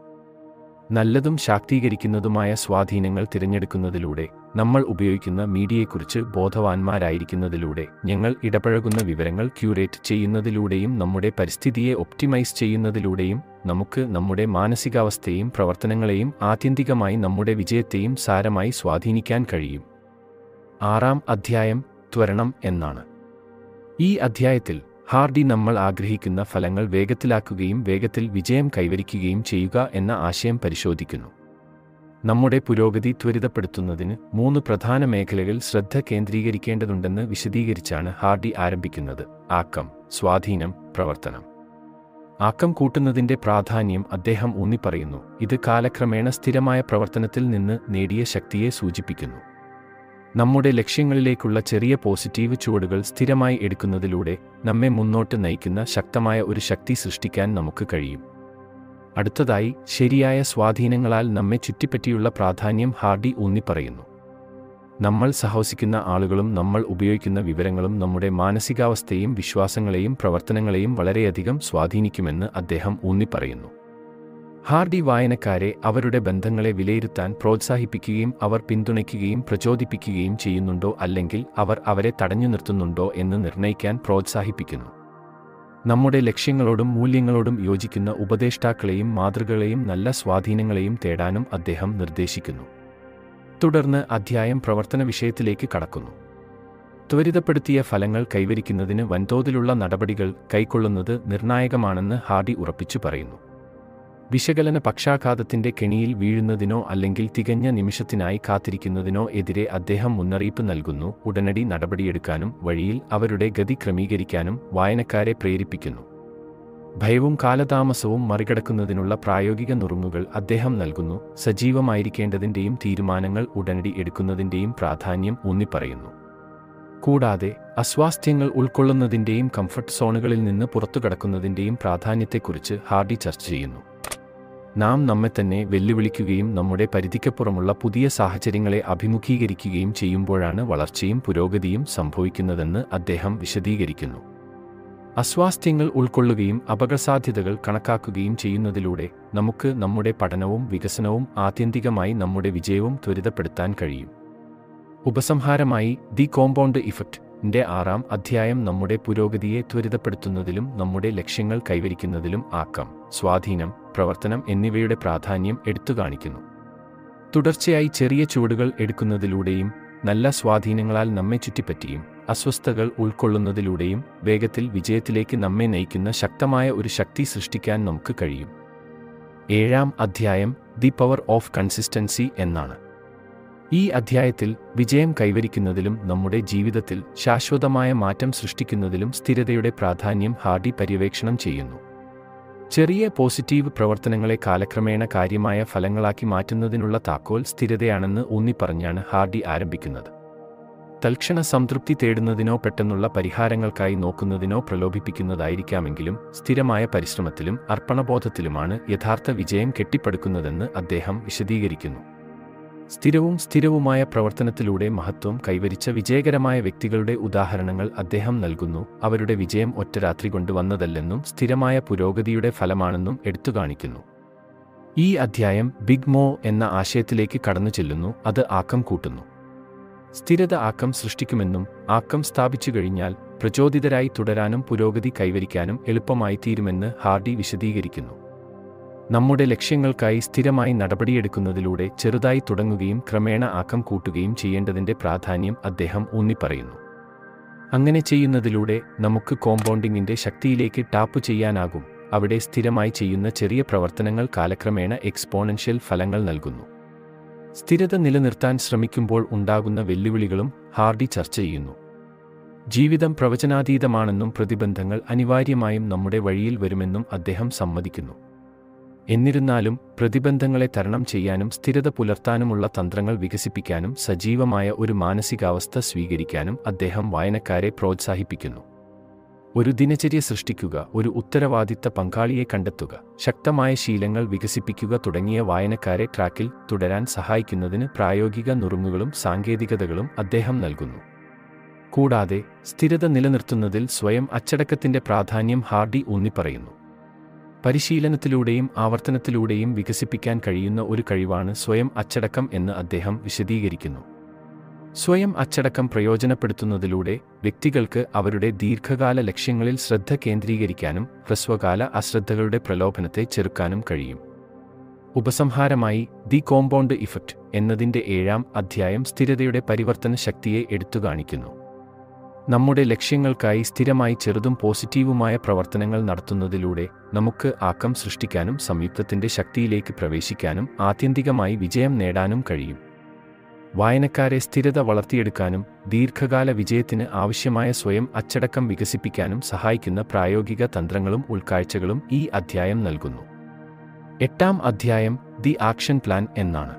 നല്ലതും ശാക്തീകരിക്കുന്നതുമായ സ്വാധീനങ്ങൾ തിരഞ്ഞെടുക്കുന്നതിലൂടെ നമ്മൾ ഉപയോഗിക്കുന്ന മീഡിയയെക്കുറിച്ച് ബോധവാന്മാരായിരിക്കുന്നതിലൂടെ ഞങ്ങൾ ഇടപഴകുന്ന വിവരങ്ങൾ ക്യൂറേറ്റ് ചെയ്യുന്നതിലൂടെയും നമ്മുടെ പരിസ്ഥിതിയെ ഒപ്റ്റിമൈസ് ചെയ്യുന്നതിലൂടെയും നമുക്ക് നമ്മുടെ മാനസികാവസ്ഥയും പ്രവർത്തനങ്ങളെയും ആത്യന്തികമായി നമ്മുടെ വിജയത്തെയും സാരമായി സ്വാധീനിക്കാൻ കഴിയും. ആറാം അധ്യായം ത്വരണം എന്നാണ്. ഈ അധ്യായത്തിൽ ഹാർഡി നമ്മൾ ആഗ്രഹിക്കുന്ന ഫലങ്ങൾ വേഗത്തിലാക്കുകയും വേഗത്തിൽ വിജയം കൈവരിക്കുകയും ചെയ്യുക എന്ന ആശയം പരിശോധിക്കുന്നു. നമ്മുടെ പുരോഗതി ത്വരിതപ്പെടുത്തുന്നതിന് മൂന്ന് പ്രധാന മേഖലകൾ ശ്രദ്ധ കേന്ദ്രീകരിക്കേണ്ടതുണ്ടെന്ന് വിശദീകരിച്ചാണ് ഹാർഡി ആരംഭിക്കുന്നത്. ആക്കം സ്വാധീനം പ്രവർത്തനം. ആക്കം കൂട്ടുന്നതിന്റെ പ്രാധാന്യം അദ്ദേഹം ഊന്നിപ്പറയുന്നു. ഇത് കാലക്രമേണ സ്ഥിരമായ പ്രവർത്തനത്തിൽ നിന്ന് നേടിയ ശക്തിയെ സൂചിപ്പിക്കുന്നു. നമ്മുടെ ലക്ഷ്യങ്ങളിലേക്കുള്ള ചെറിയ പോസിറ്റീവ് ചുവടുകൾ സ്ഥിരമായി എടുക്കുന്നതിലൂടെ നമ്മെ മുന്നോട്ട് നയിക്കുന്ന ശക്തമായ ഒരു ശക്തി സൃഷ്ടിക്കാൻ നമുക്ക് കഴിയും. അടുത്തതായി ശരിയായ സ്വാധീനങ്ങളാൽ നമ്മെ ചുറ്റിപ്പറ്റിയുള്ള പ്രാധാന്യം ഹാർഡി ഊന്നിപ്പറയുന്നു. നമ്മൾ സഹവസിക്കുന്ന ആളുകളും നമ്മൾ ഉപയോഗിക്കുന്ന വിവരങ്ങളും നമ്മുടെ മാനസികാവസ്ഥയും വിശ്വാസങ്ങളെയും പ്രവർത്തനങ്ങളെയും വളരെയധികം സ്വാധീനിക്കുമെന്ന് അദ്ദേഹം ഊന്നിപ്പറയുന്നു. ഹാർഡി വായനക്കാരെ അവരുടെ ബന്ധങ്ങളെ വിലയിരുത്താൻ പ്രോത്സാഹിപ്പിക്കുകയും അവർ പിന്തുണയ്ക്കുകയും പ്രചോദിപ്പിക്കുകയും ചെയ്യുന്നുണ്ടോ അല്ലെങ്കിൽ അവർ അവരെ തടഞ്ഞു നിർത്തുന്നുണ്ടോ എന്ന് നിർണയിക്കാൻ പ്രോത്സാഹിപ്പിക്കുന്നു. നമ്മുടെ ലക്ഷ്യങ്ങളോടും മൂല്യങ്ങളോടും യോജിക്കുന്ന ഉപദേഷ്ടാക്കളെയും മാതൃകകളെയും നല്ല സ്വാധീനങ്ങളെയും തേടാനും അദ്ദേഹം നിർദ്ദേശിക്കുന്നു. തുടർന്ന് അധ്യായം പ്രവർത്തന വിഷയത്തിലേക്ക് കടക്കുന്നു. ത്വരിതപ്പെടുത്തിയ ഫലങ്ങൾ കൈവരിക്കുന്നതിന് വൻതോതിലുള്ള നടപടികൾ കൈക്കൊള്ളുന്നത് നിർണായകമാണെന്ന് ഹാർഡി ഉറപ്പിച്ചു പറയുന്നു. വിശകലന പക്ഷാഘാതത്തിന്റെ കെണിയിൽ വീഴുന്നതിനോ അല്ലെങ്കിൽ തികഞ്ഞ നിമിഷത്തിനായി കാത്തിരിക്കുന്നതിനോ എതിരെ അദ്ദേഹം മുന്നറിയിപ്പ് നൽകുന്നു. ഉടനടി നടപടിയെടുക്കാനും വഴിയിൽ അവരുടെ ഗതി ക്രമീകരിക്കാനും വായനക്കാരെ പ്രേരിപ്പിക്കുന്നു. ഭയവും കാലതാമസവും മറികടക്കുന്നതിനുള്ള പ്രായോഗിക നുറുങ്ങുകൾ അദ്ദേഹം നൽകുന്നു. സജീവമായിരിക്കേണ്ടതിന്റെയും തീരുമാനങ്ങൾ ഉടനടി എടുക്കുന്നതിന്റെയും പ്രാധാന്യം ഊന്നിപ്പറയുന്നു. കൂടാതെ അസ്വാസ്ഥ്യങ്ങൾ ഉൾക്കൊള്ളുന്നതിന്റെയും കംഫർട്ട് സോണുകളിൽ നിന്ന് പുറത്തുകടക്കുന്നതിന്റെയും പ്രാധാന്യത്തെക്കുറിച്ച് ഹാർഡി ചർച്ച ചെയ്യുന്നു. നാം നമ്മെ തന്നെ വെല്ലുവിളിക്കുകയും നമ്മുടെ പരിധിക്കപ്പുറമുള്ള പുതിയ സാഹചര്യങ്ങളെ അഭിമുഖീകരിക്കുകയും ചെയ്യുമ്പോഴാണ് വളർച്ചയും പുരോഗതിയും സംഭവിക്കുന്നതെന്ന് അദ്ദേഹം വിശദീകരിക്കുന്നു. അസ്വാസ്ഥ്യങ്ങൾ ഉൾക്കൊള്ളുകയും അപകടസാധ്യതകൾ കണക്കാക്കുകയും ചെയ്യുന്നതിലൂടെ നമുക്ക് നമ്മുടെ പഠനവും വികസനവും ആത്യന്തികമായി നമ്മുടെ വിജയവും ത്വരിതപ്പെടുത്താൻ കഴിയും. ഉപസംഹാരമായി ദി കോമ്പൗണ്ട് ഇഫക്റ്റ് ന്റെ ആറാം അധ്യായം നമ്മുടെ പുരോഗതിയെ ത്വരിതപ്പെടുത്തുന്നതിലും നമ്മുടെ ലക്ഷ്യങ്ങൾ കൈവരിക്കുന്നതിലും ആക്കം സ്വാധീനം പ്രവർത്തനം എന്നിവയുടെ പ്രാധാന്യം എടുത്തുകാണിക്കുന്നു തുടർച്ചയായി ചെറിയ ചുവടുകൾ എടുക്കുന്നതിലൂടെയും നല്ല സ്വാധീനങ്ങളാൽ നമ്മെ ചുറ്റിപ്പറ്റിയും അസ്വസ്ഥതകൾ ഉൾക്കൊള്ളുന്നതിലൂടെയും വേഗത്തിൽ വിജയത്തിലേക്ക് നമ്മെ നയിക്കുന്ന ശക്തമായ ഒരു ശക്തി സൃഷ്ടിക്കാൻ നമുക്ക് കഴിയും. ഏഴാം അധ്യായം ദി പവർ ഓഫ് കൺസിസ്റ്റൻസി എന്നാണ്. ഈ അധ്യായത്തിൽ വിജയം കൈവരിക്കുന്നതിലും നമ്മുടെ ജീവിതത്തിൽ ശാശ്വതമായ മാറ്റം സൃഷ്ടിക്കുന്നതിലും സ്ഥിരതയുടെ പ്രാധാന്യം ഹാർഡി പര്യവേക്ഷണം ചെയ്യുന്നു. ചെറിയ പോസിറ്റീവ് പ്രവർത്തനങ്ങളെ കാലക്രമേണ കാര്യമായ ഫലങ്ങളാക്കി മാറ്റുന്നതിനുള്ള താക്കോൽ സ്ഥിരതയാണെന്ന് ഊന്നിപ്പറഞ്ഞാണ് ഹാർഡി ആരംഭിക്കുന്നത്. തൽക്ഷണ സംതൃപ്തി തേടുന്നതിനോ പെട്ടെന്നുള്ള പരിഹാരങ്ങൾക്കായി നോക്കുന്നതിനോ പ്രലോഭിപ്പിക്കുന്നതായിരിക്കാമെങ്കിലും സ്ഥിരമായ പരിശ്രമത്തിലും അർപ്പണബോധത്തിലുമാണ് യഥാർത്ഥ വിജയം കെട്ടിപ്പടുക്കുന്നതെന്ന് അദ്ദേഹം വിശദീകരിക്കുന്നു. സ്ഥിരവും സ്ഥിരവുമായ പ്രവർത്തനത്തിലൂടെ മഹത്വം കൈവരിച്ച വിജയകരമായ വ്യക്തികളുടെ ഉദാഹരണങ്ങൾ അദ്ദേഹം നൽകുന്നു. അവരുടെ വിജയം ഒറ്റ രാത്രി വന്നതല്ലെന്നും സ്ഥിരമായ പുരോഗതിയുടെ ഫലമാണെന്നും എടുത്തുകാണിക്കുന്നു ഈ അധ്യായം ബിഗ് മോ എന്ന ആശയത്തിലേക്ക് കടന്നു ചെല്ലുന്നു. അത് ആക്കം കൂട്ടുന്നു. സ്ഥിരത ആക്കം സൃഷ്ടിക്കുമെന്നും ആക്കം സ്ഥാപിച്ചു കഴിഞ്ഞാൽ പ്രചോദിതരായി തുടരാനും പുരോഗതി കൈവരിക്കാനും എളുപ്പമായി തീരുമെന്ന് ഹാർഡി വിശദീകരിക്കുന്നു. നമ്മുടെ ലക്ഷ്യങ്ങൾക്കായി സ്ഥിരമായി നടപടിയെടുക്കുന്നതിലൂടെ ചെറുതായി തുടങ്ങുകയും ക്രമേണ ആക്കം കൂട്ടുകയും ചെയ്യേണ്ടതിന്റെ പ്രാധാന്യം അദ്ദേഹം ഊന്നിപ്പറയുന്നു. അങ്ങനെ ചെയ്യുന്നതിലൂടെ നമുക്ക് കോമ്പൗണ്ടിങ്ങിന്റെ ശക്തിയിലേക്ക് ടാപ്പ് ചെയ്യാനാകും. അവിടെ സ്ഥിരമായി ചെയ്യുന്ന ചെറിയ പ്രവർത്തനങ്ങൾ കാലക്രമേണ എക്സ്പോണൻഷ്യൽ ഫലങ്ങൾ നൽകുന്നു. സ്ഥിരത നിലനിർത്താൻ ശ്രമിക്കുമ്പോൾ ഉണ്ടാകുന്ന വെല്ലുവിളികളും ഹാർഡി ചർച്ച ചെയ്യുന്നു. ജീവിതം പ്രവചനാതീതമാണെന്നും പ്രതിബന്ധങ്ങൾ അനിവാര്യമായും നമ്മുടെ വഴിയിൽ വരുമെന്നും അദ്ദേഹം സമ്മതിക്കുന്നു. എന്നിരുന്നാലും പ്രതിബന്ധങ്ങളെ തരണം ചെയ്യാനും സ്ഥിരത പുലർത്താനുമുള്ള തന്ത്രങ്ങൾ വികസിപ്പിക്കാനും സജീവമായ ഒരു മാനസികാവസ്ഥ സ്വീകരിക്കാനും അദ്ദേഹം വായനക്കാരെ പ്രോത്സാഹിപ്പിക്കുന്നു. ഒരു ദിനചര്യ സൃഷ്ടിക്കുക ഒരു ഉത്തരവാദിത്ത പങ്കാളിയെ കണ്ടെത്തുക ശക്തമായ ശീലങ്ങൾ വികസിപ്പിക്കുക തുടങ്ങിയ വായനക്കാരെ ട്രാക്കിൽ തുടരാൻ സഹായിക്കുന്നതിന് പ്രായോഗിക നുറുങ്ങുകളും സാങ്കേതികതകളും അദ്ദേഹം നൽകുന്നു. കൂടാതെ സ്ഥിരത നിലനിർത്തുന്നതിൽ സ്വയം അച്ചടക്കത്തിന്റെ പ്രാധാന്യം ഹാർഡി ഊന്നിപ്പറയുന്നു. പരിശീലനത്തിലൂടെയും ആവർത്തനത്തിലൂടെയും വികസിപ്പിക്കാൻ കഴിയുന്ന ഒരു കഴിവാണ് സ്വയം അച്ചടക്കം എന്ന് അദ്ദേഹം വിശദീകരിക്കുന്നു. സ്വയം അച്ചടക്കം പ്രയോജനപ്പെടുത്തുന്നതിലൂടെ വ്യക്തികൾക്ക് അവരുടെ ദീർഘകാല ലക്ഷ്യങ്ങളിൽ ശ്രദ്ധ കേന്ദ്രീകരിക്കാനും ഹ്രസ്വകാല അശ്രദ്ധകളുടെ പ്രലോഭനത്തെ ചെറുക്കാനും കഴിയും. ഉപസംഹാരമായി ദി കോമ്പൗണ്ട് ഇഫക്റ്റ് എന്നതിന്റെ ഏഴാം അധ്യായം സ്ഥിരതയുടെ പരിവർത്തന ശക്തിയെ എടുത്തുകാണിക്കുന്നു നമ്മുടെ ലക്ഷ്യങ്ങൾക്കായി സ്ഥിരമായി ചെറുതും പോസിറ്റീവുമായ പ്രവർത്തനങ്ങൾ നടത്തുന്നതിലൂടെ നമുക്ക് ആക്കം സൃഷ്ടിക്കാനും സംയുക്തത്തിന്റെ ശക്തിയിലേക്ക് പ്രവേശിക്കാനും ആത്യന്തികമായി വിജയം നേടാനും കഴിയും. വായനക്കാരെ സ്ഥിരത വളർത്തിയെടുക്കാനും ദീർഘകാല വിജയത്തിന് ആവശ്യമായ സ്വയം അച്ചടക്കം വികസിപ്പിക്കാനും സഹായിക്കുന്ന പ്രായോഗിക തന്ത്രങ്ങളും ഉൾക്കാഴ്ചകളും ഈ അധ്യായം നൽകുന്നു. എട്ടാം അധ്യായം ദി ആക്ഷൻ പ്ലാൻ എന്നാണ്.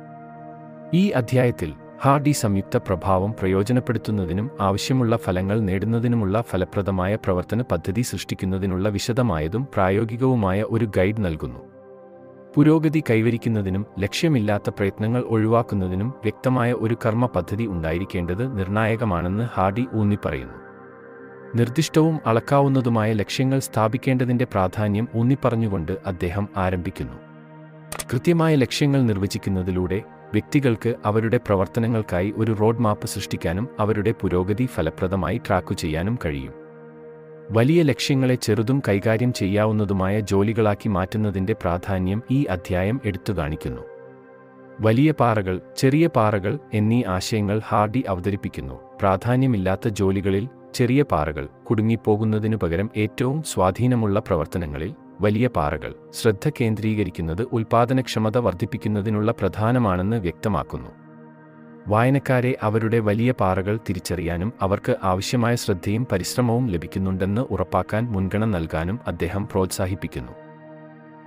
ഈ അധ്യായത്തിൽ ഹാർഡി സംയുക്ത പ്രഭാവം പ്രയോജനപ്പെടുത്തുന്നതിനും ആവശ്യമുള്ള ഫലങ്ങൾ നേടുന്നതിനുമുള്ള ഫലപ്രദമായ പ്രവർത്തന പദ്ധതി സൃഷ്ടിക്കുന്നതിനുള്ള വിശദമായതും പ്രായോഗികവുമായ ഒരു ഗൈഡ് നൽകുന്നു. പുരോഗതി കൈവരിക്കുന്നതിനും ലക്ഷ്യമില്ലാത്ത പ്രയത്നങ്ങൾ ഒഴിവാക്കുന്നതിനും വ്യക്തമായ ഒരു കർമ്മ പദ്ധതി ഉണ്ടായിരിക്കേണ്ടത് നിർണായകമാണെന്ന് ഹാർഡി ഊന്നിപ്പറയുന്നു. നിർദ്ദിഷ്ടവും അളക്കാവുന്നതുമായ ലക്ഷ്യങ്ങൾ സ്ഥാപിക്കേണ്ടതിന്റെ പ്രാധാന്യം ഊന്നിപ്പറഞ്ഞുകൊണ്ട് അദ്ദേഹം ആരംഭിക്കുന്നു. കൃത്യമായ ലക്ഷ്യങ്ങൾ നിർവചിക്കുന്നതിലൂടെ വ്യക്തികൾക്ക് അവരുടെ പ്രവർത്തനങ്ങൾക്കായി ഒരു റോഡ് മാപ്പ് സൃഷ്ടിക്കാനും അവരുടെ പുരോഗതി ഫലപ്രദമായി ട്രാക്കു ചെയ്യാനും കഴിയും. വലിയ ലക്ഷ്യങ്ങളെ ചെറുതും കൈകാര്യം ചെയ്യാവുന്നതുമായ ജോലികളാക്കി മാറ്റുന്നതിന്റെ പ്രാധാന്യം ഈ അധ്യായം എടുത്തു കാണിക്കുന്നു. വലിയ പാറകൾ ചെറിയ പാറകൾ എന്നീ ആശയങ്ങൾ ഹാർഡി അവതരിപ്പിക്കുന്നു. പ്രാധാന്യമില്ലാത്ത ജോലികളിൽ ചെറിയ പാറകൾ കുടുങ്ങിപ്പോകുന്നതിനു പകരം ഏറ്റവും സ്വാധീനമുള്ള പ്രവർത്തനങ്ങളിൽ വലിയ പാറകൾ ശ്രദ്ധ കേന്ദ്രീകരിക്കുന്നത് ഉൽപാദനക്ഷമത വർദ്ധിപ്പിക്കുന്നതിനുള്ള പ്രധാനമാണെന്ന് വ്യക്തമാക്കുന്നു. വായനക്കാരെ അവരുടെ വലിയ പാറകൾ തിരിച്ചറിയാനും അവർക്ക് ആവശ്യമായ ശ്രദ്ധയും പരിശ്രമവും ലഭിക്കുന്നുണ്ടെന്ന് ഉറപ്പാക്കാൻ മുൻഗണന നൽകാനും അദ്ദേഹം പ്രോത്സാഹിപ്പിക്കുന്നു.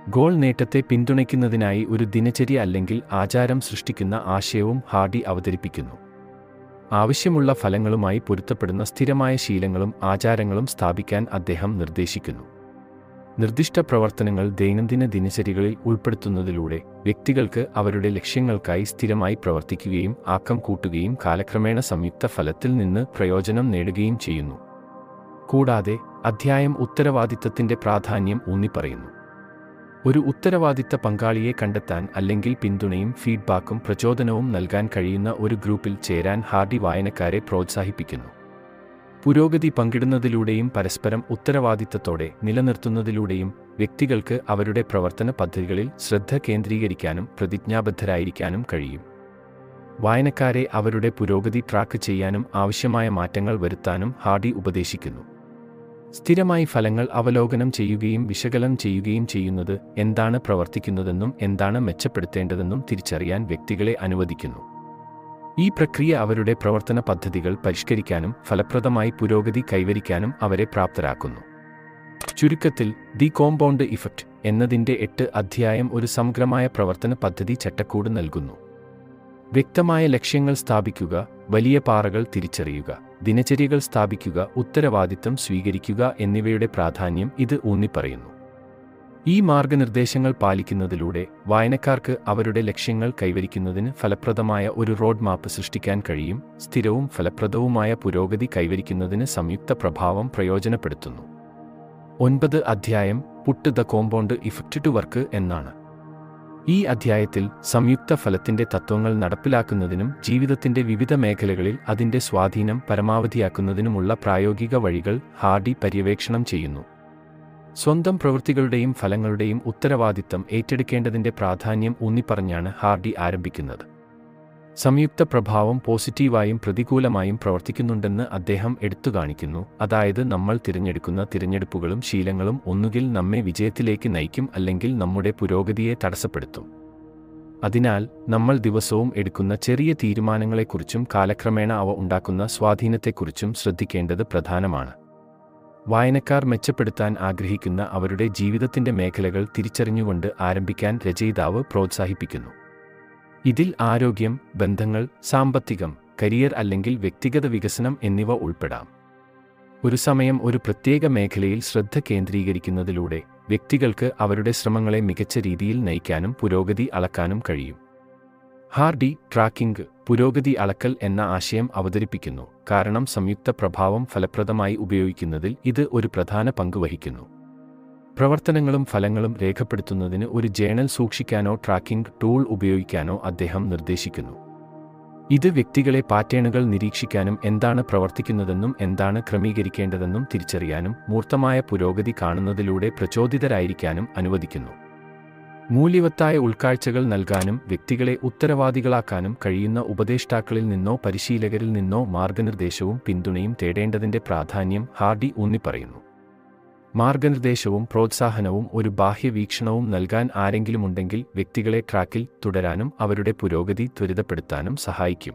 ഗോൾ നേട്ടത്തെ പിന്തുണയ്ക്കുന്നതിനായി ഒരു ദിനചര്യ അല്ലെങ്കിൽ ആചാരം സൃഷ്ടിക്കുന്ന ആശയവും ഹാർഡി അവതരിപ്പിക്കുന്നു. ആവശ്യമുള്ള ഫലങ്ങളുമായി പൊരുത്തപ്പെടുന്ന സ്ഥിരമായ ശീലങ്ങളും ആചാരങ്ങളും സ്ഥാപിക്കാൻ അദ്ദേഹം നിർദ്ദേശിക്കുന്നു. നിർദ്ദിഷ്ട പ്രവർത്തനങ്ങൾ ദൈനംദിന ദിനചര്യകളിൽ ഉൾപ്പെടുത്തുന്നതിലൂടെ വ്യക്തികൾക്ക് അവരുടെ ലക്ഷ്യങ്ങൾക്കായി സ്ഥിരമായി പ്രവർത്തിക്കുകയും ആക്കം കൂട്ടുകയും കാലക്രമേണ സംയുക്ത ഫലത്തിൽ നിന്ന് പ്രയോജനം നേടുകയും ചെയ്യുന്നു. കൂടാതെ അധ്യായം ഉത്തരവാദിത്തത്തിന്റെ പ്രാധാന്യം ഊന്നിപ്പറയുന്നു. ഒരു ഉത്തരവാദിത്ത പങ്കാളിയെ കണ്ടെത്താൻ അല്ലെങ്കിൽ പിന്തുണയും ഫീഡ്ബാക്കും പ്രചോദനവും നൽകാൻ കഴിയുന്ന ഒരു ഗ്രൂപ്പിൽ ചേരാൻ ഹാർഡി വായനക്കാരെ പ്രോത്സാഹിപ്പിക്കുന്നു. പുരോഗതി പങ്കിടുന്നതിലൂടെയും പരസ്പരം ഉത്തരവാദിത്തത്തോടെ നിലനിർത്തുന്നതിലൂടെയും വ്യക്തികൾക്ക് അവരുടെ പ്രവർത്തന പദ്ധതികളിൽ ശ്രദ്ധ കേന്ദ്രീകരിക്കാനും പ്രതിജ്ഞാബദ്ധരായിരിക്കാനും കഴിയും. വായനക്കാരെ അവരുടെ പുരോഗതി ട്രാക്ക് ചെയ്യാനും ആവശ്യമായ മാറ്റങ്ങൾ വരുത്താനും ഹാർഡി ഉപദേശിക്കുന്നു. സ്ഥിരമായി ഫലങ്ങൾ അവലോകനം ചെയ്യുകയും വിശകലനം ചെയ്യുകയും ചെയ്യുന്നത് എന്താണ് പ്രവർത്തിക്കുന്നതെന്നും എന്താണ് മെച്ചപ്പെടുത്തേണ്ടതെന്നും തിരിച്ചറിയാൻ വ്യക്തികളെ അനുവദിക്കുന്നു. ഈ പ്രക്രിയ അവരുടെ പ്രവർത്തന പദ്ധതികൾ പരിഷ്കരിക്കാനും ഫലപ്രദമായി പുരോഗതി കൈവരിക്കാനും അവരെ പ്രാപ്തരാക്കുന്നു. ചുരുക്കത്തിൽ ദി കോമ്പൗണ്ട് ഇഫക്റ്റ് എന്നതിന്റെ എട്ട് അധ്യായം ഒരു സമഗ്രമായ പ്രവർത്തന പദ്ധതി ചട്ടക്കൂട് നൽകുന്നു. വ്യക്തമായ ലക്ഷ്യങ്ങൾ സ്ഥാപിക്കുക വലിയ പാറകൾ തിരിച്ചറിയുക ദിനചര്യകൾ സ്ഥാപിക്കുക ഉത്തരവാദിത്തം സ്വീകരിക്കുക എന്നിവയുടെ പ്രാധാന്യം ഇത് ഊന്നിപ്പറയുന്നു. ഈ മാർഗനിർദ്ദേശങ്ങൾ പാലിക്കുന്നതിലൂടെ വായനക്കാർക്ക് അവരുടെ ലക്ഷ്യങ്ങൾ കൈവരിക്കുന്നതിന് ഫലപ്രദമായ ഒരു റോഡ് മാപ്പ് സൃഷ്ടിക്കാൻ കഴിയും സ്ഥിരവും ഫലപ്രദവുമായ പുരോഗതി കൈവരിക്കുന്നതിന് സംയുക്ത പ്രഭാവം പ്രയോജനപ്പെടുത്തുന്നു. ഒൻപത് അധ്യായം put the compound effect to work എന്നാണ്. ഈ അധ്യായത്തിൽ സംയുക്ത ഫലത്തിന്റെ തത്വങ്ങൾ നടപ്പിലാക്കുന്നതിനും ജീവിതത്തിന്റെ വിവിധ മേഖലകളിൽ അതിന്റെ സ്വാധീനം പരമാവധിയാക്കുന്നതിനുമുള്ള പ്രായോഗിക വഴികൾ ഹാർഡി പര്യവേക്ഷണം ചെയ്യുന്നു. സ്വന്തം പ്രവൃത്തികളുടെയും ഫലങ്ങളുടെയും ഉത്തരവാദിത്തം ഏറ്റെടുക്കേണ്ടതിന്റെ പ്രാധാന്യം ഊന്നിപ്പറഞ്ഞാണ് ഹാർഡി ആരംഭിക്കുന്നത്. സംയുക്ത പ്രഭാവം പോസിറ്റീവായും പ്രതികൂലമായും പ്രവർത്തിക്കുന്നുണ്ടെന്ന് അദ്ദേഹം എടുത്തു കാണിക്കുന്നു അതായത് നമ്മൾ തിരഞ്ഞെടുക്കുന്ന തിരഞ്ഞെടുപ്പുകളും ശീലങ്ങളും ഒന്നുകിൽ നമ്മെ വിജയത്തിലേക്ക് നയിക്കും അല്ലെങ്കിൽ നമ്മുടെ പുരോഗതിയെ തടസ്സപ്പെടുത്തും. അതിനാൽ നമ്മൾ ദിവസവും എടുക്കുന്ന ചെറിയ തീരുമാനങ്ങളെക്കുറിച്ചും കാലക്രമേണ അവ ഉണ്ടാക്കുന്ന സ്വാധീനത്തെക്കുറിച്ചും ശ്രദ്ധിക്കേണ്ടത് പ്രധാനമാണ്. വായനക്കാർ മെച്ചപ്പെടുത്താൻ ആഗ്രഹിക്കുന്ന അവരുടെ ജീവിതത്തിന്റെ മേഖലകൾ തിരിച്ചറിഞ്ഞുകൊണ്ട് ആരംഭിക്കാൻ രചയിതാവ് പ്രോത്സാഹിപ്പിക്കുന്നു. ഇതിൽ ആരോഗ്യം ബന്ധങ്ങൾ സാമ്പത്തികം കരിയർ അല്ലെങ്കിൽ വ്യക്തിഗത വികസനം എന്നിവ ഉൾപ്പെടാം. ഒരു സമയം ഒരു പ്രത്യേക മേഖലയിൽ ശ്രദ്ധ കേന്ദ്രീകരിക്കുന്നതിലൂടെ വ്യക്തികൾക്ക് അവരുടെ ശ്രമങ്ങളെ മികച്ച രീതിയിൽ നയിക്കാനും പുരോഗതി അളക്കാനും കഴിയും. ഹാർഡി ട്രാക്കിംഗ് പുരോഗതി അളക്കൽ എന്ന ആശയം അവതരിപ്പിക്കുന്നു. കാരണം സംയുക്ത പ്രഭാവം ഫലപ്രദമായി ഉപയോഗിക്കുന്നതിൽ ഇത് ഒരു പ്രധാന പങ്ക് വഹിക്കുന്നു. പ്രവർത്തനങ്ങളും ഫലങ്ങളും രേഖപ്പെടുത്തുന്നതിന് ഒരു ജേണൽ സൂക്ഷിക്കാനോ ട്രാക്കിംഗ് ടൂൾ ഉപയോഗിക്കാനോ അദ്ദേഹം നിർദ്ദേശിക്കുന്നു. ഇത് വ്യക്തികളെ പാറ്റേണുകൾ നിരീക്ഷിക്കാനും എന്താണ് പ്രവർത്തിക്കുന്നതെന്നും എന്താണ് ക്രമീകരിക്കേണ്ടതെന്നും തിരിച്ചറിയാനും മൂർത്തമായ പുരോഗതി കാണുന്നതിലൂടെ പ്രചോദിതരായിരിക്കാനും അനുവദിക്കുന്നു. മൂല്യവത്തായ ഉൾക്കാഴ്ചകൾ നൽകാനും വ്യക്തികളെ ഉത്തരവാദികളാക്കാനും കഴിയുന്ന ഉപദേഷ്ടാക്കളിൽ നിന്നോ പരിശീലകരിൽ നിന്നോ മാർഗനിർദ്ദേശവും പിന്തുണയും തേടേണ്ടതിന്റെ പ്രാധാന്യം ഹാർഡി ഊന്നിപ്പറയുന്നു. മാർഗനിർദ്ദേശവും പ്രോത്സാഹനവും ഒരു ബാഹ്യവീക്ഷണവും നൽകാൻ ആരെങ്കിലുമുണ്ടെങ്കിൽ വ്യക്തികളെ ട്രാക്കിൽ തുടരാനും അവരുടെ പുരോഗതി ത്വരിതപ്പെടുത്താനും സഹായിക്കും.